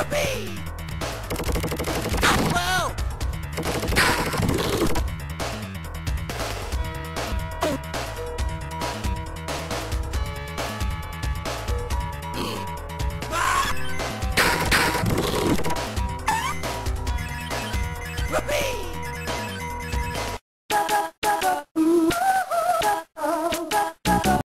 Whoopee! Whoa! Whoopee!